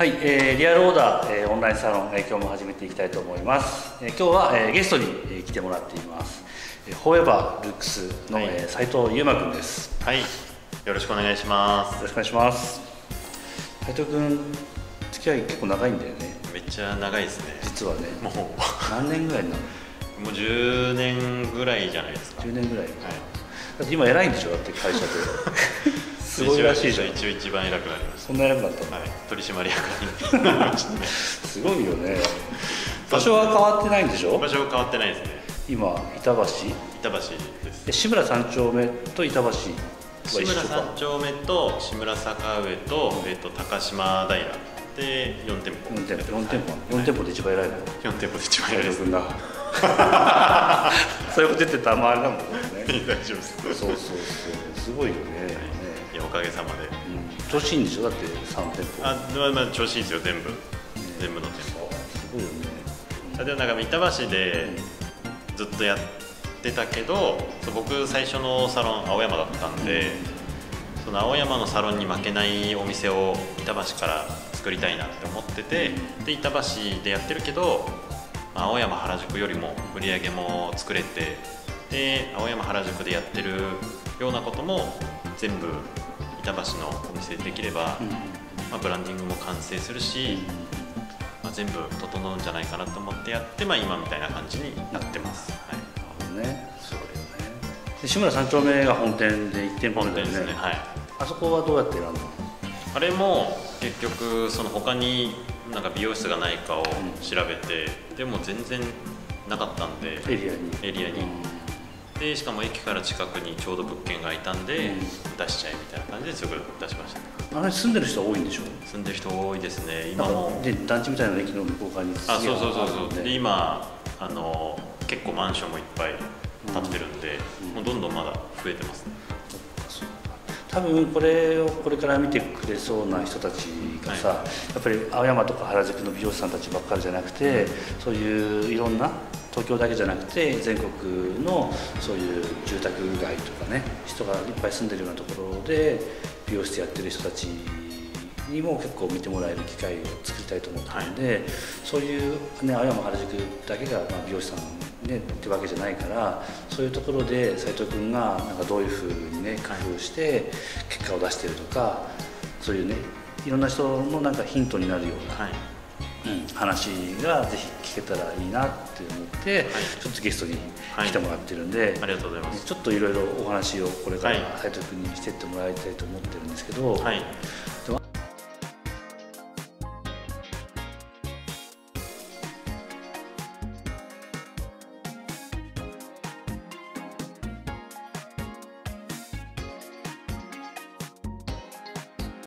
はい、えー、リアルオーダー、えー、オンラインサロン、えー、今日も始めていきたいと思います、えー、今日は、えー、ゲストに、えー、来てもらっています、えー、フォーエバールックスの、はい。えー、斉藤優馬くんです。はい、よろしくお願いしまよろしくお願いします。斉藤君付き合い結構長いんだよね。す。めっちゃ長いですね。実はね。もう。何年ぐらいになる もう10年ぐらいじゃないですか。10年ぐらい。はい。だって今偉いんでしょ？だって会社で すごいらしいじゃん。一応一番偉くなりましそんな偉くなった。はい、取締役になりました。ね。すごいよね。場所は変わってないんでしょ？場所変わってないですね。今板橋？板橋です。で志村三丁目と板橋は志村三丁目と志村坂上とえっと高島平で4店舗。4店舗。4店舗。4店舗で一番偉いの？4店舗で一番偉いです。そういうこと言ってたらあれだもんね大丈夫です。そうそうそう。すごいよね。ねい。やおかげさまで。うん。調子いいんでしょ？だって3店舗。あ、まあまあ調子いいですよ全部。全部の店。舗。すごいよね。あでもなんか板橋でずっとやってたけどそう僕最初のサロン青山だったんで、その青山のサロンに負けないお店を板橋から作りたいなって思ってて、で板橋でやってるけど、まあ青山原宿よりも売り上げも作れてで青山原宿でやってるようなことも全部板橋のお店でできれば、うん。まあ、ブランディングも完成するし、まあ、全部整うんじゃないかなと思ってやって、まあ、今みたいな感じになってます、はい、ね。すごいよね。で志村三丁目が本店で1店舗目本店ですね。はい。あそこはどうやって選んだの？あれも結局その他になんか美容室がないかを調べて、でも全然なかったんでエリアに。エリアにでしかも駅から近くにちょうど物件が空いたんで、うん。出しちゃえみたいな感じですぐ出しましたあれ住んでる人多いんでしょ？住んでる人多いですね。今もかで団地みたいな駅の向こう側にあそうそうそうそう、で。で今あの結構マンションもいっぱい建ってるんで、うん。もうどんどんまだ増えてますね多分これをこれから見てくれそうな人たちがさ、はやっぱり青山とか原宿の美容師さんたちばっかりじゃなくて、そういういろんな東京だけじゃなくて全国のそういう住宅街とかね人がいっぱい住んでるようなところで美容室やってる人たちにも結構見てもらえる機会を作りたいと思ってるんで、そういう、ね、青山原宿だけが、まあ、美容師さん、ね、ってわけじゃないからそういうところで斉藤君がなんかどういうふうにね工夫して結果を出してるとかそういうねいろんな人のなんかヒントになるような、はい。うん話がぜひ聞けたらいいなって思って、ちょっとゲストに来てもらってるんで、ありがとうございます。ちょっといろいろお話をこれからはい。斉藤君にしてってもらいたいと思ってるんですけど、はい。でも